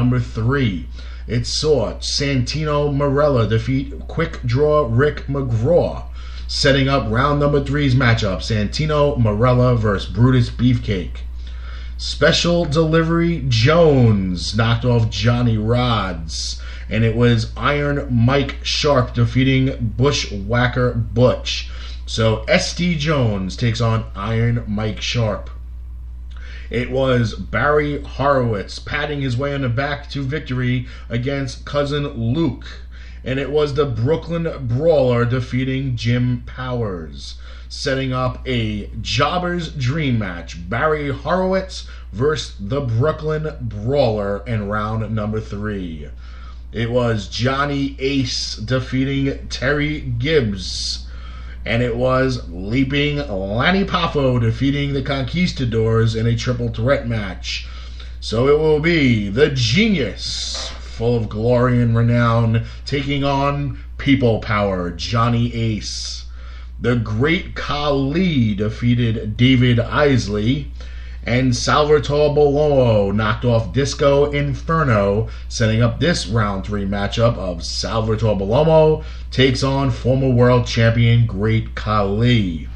number three. It saw Santino Marella defeat Quick Draw Rick McGraw, setting up round number three's matchup Santino Marella versus Brutus Beefcake. Special Delivery Jones knocked off Johnny Rodz, and it was Iron Mike Sharpe defeating Bushwhacker Butch. So SD Jones takes on Iron Mike Sharpe. It was Barry Horowitz patting his way on the back to victory against cousin Luke. And it was the Brooklyn Brawler defeating Jim Powers, setting up a Jobber's Dream match. Barry Horowitz versus the Brooklyn Brawler in round number three. It was Johnny Ace defeating Terry Gibbs and it was Leaping Lanny Poffo defeating the Conquistadors in a triple threat match. So it will be the Genius, full of glory and renown, taking on People Power, Johnny Ace. The Great Khali defeated David Isley and Salvatore Bellomo knocked off Disco Inferno, setting up this round three matchup of Salvatore Bellomo takes on former world champion Great Khali.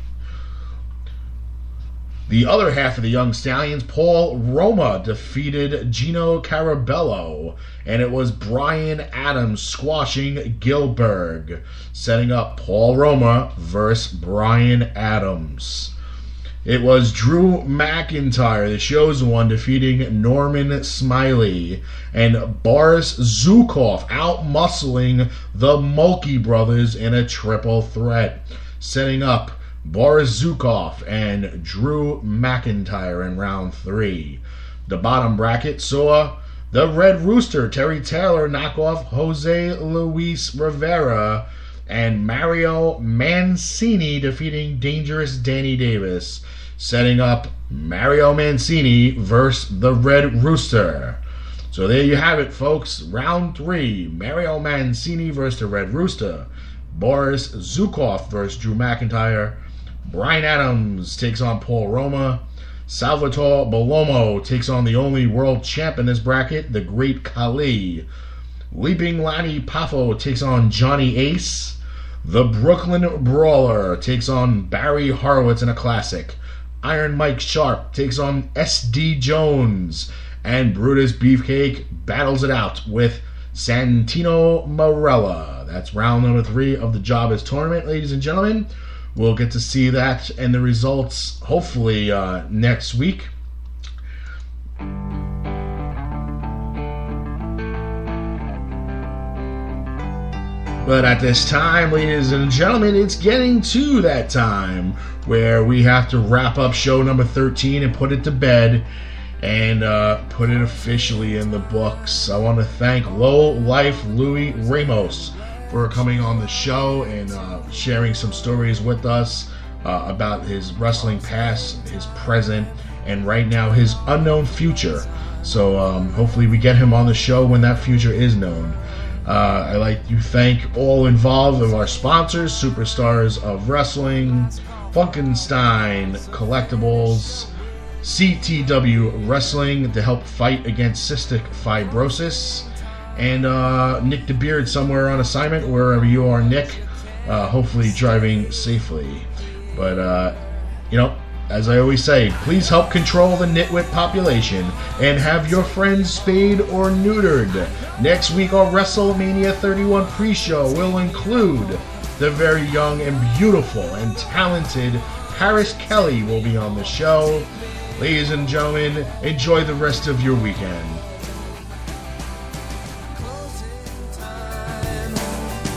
The other half of the Young Stallions, Paul Roma, defeated Gino Carabello, and it was Brian Adams squashing Gilberg, setting up Paul Roma versus Brian Adams. It was Drew McIntyre, the show's one, defeating Norman Smiley. And Boris Zhukov out muscling the Mulkey brothers in a triple threat, setting up Boris Zhukov and Drew McIntyre in round three. The bottom bracket saw the Red Rooster, Terry Taylor, knock off Jose Luis Rivera, and Mario Mancini defeating Dangerous Danny Davis setting up Mario Mancini versus the Red Rooster. So there you have it, folks. Round three Mario Mancini versus the Red Rooster. Boris Zhukov versus Drew McIntyre. Brian Adams takes on Paul Roma. Salvatore Bellomo takes on the only world champ in this bracket, the Great Khali. Leaping Lanny Poffo takes on Johnny Ace. The Brooklyn Brawler takes on Barry Horowitz in a classic. Iron Mike Sharpe takes on SD Jones, and Brutus Beefcake battles it out with Santino Marella. That's round number three of the Jobbers tournament, ladies and gentlemen. We'll get to see that and the results hopefully uh, next week. But at this time, ladies and gentlemen, it's getting to that time where we have to wrap up show number 13 and put it to bed and uh, put it officially in the books. I want to thank Low Life Louie Ramos for coming on the show and uh, sharing some stories with us uh, about his wrestling past, his present, and right now his unknown future. So um, hopefully we get him on the show when that future is known. Uh, I'd like to thank all involved of our sponsors, Superstars of Wrestling, Funkenstein Collectibles, CTW Wrestling to help fight against cystic fibrosis, and uh, Nick Beard somewhere on assignment, wherever you are, Nick. Uh, hopefully driving safely. But, uh, you know, as I always say, please help control the nitwit population and have your friends spayed or neutered. Next week, our WrestleMania 31 pre show will include the very young and beautiful and talented Paris Kelly will be on the show. Ladies and gentlemen, enjoy the rest of your weekend.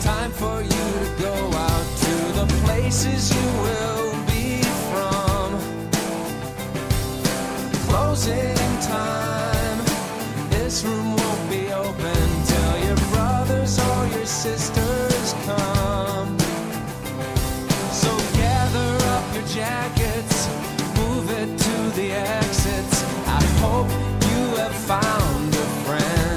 Time for you to go out to the places you sitting time. This room won't be open till your brothers or your sisters come. So gather up your jackets, move it to the exits. I hope you have found a friend.